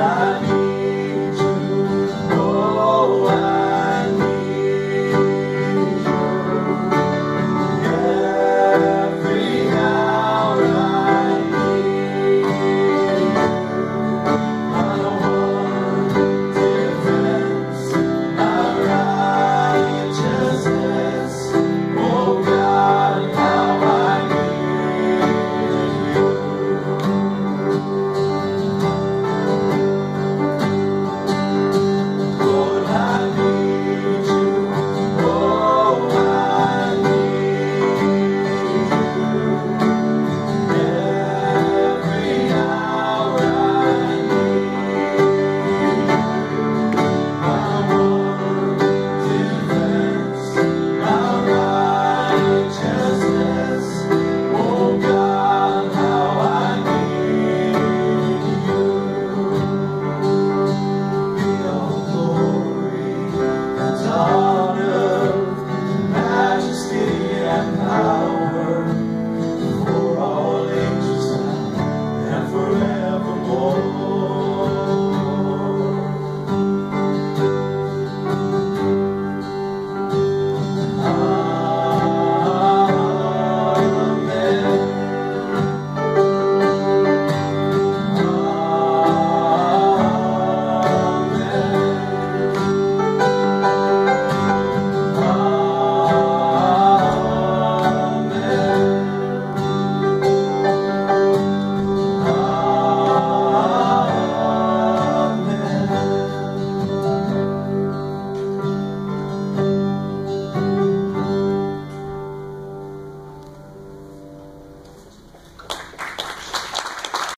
God.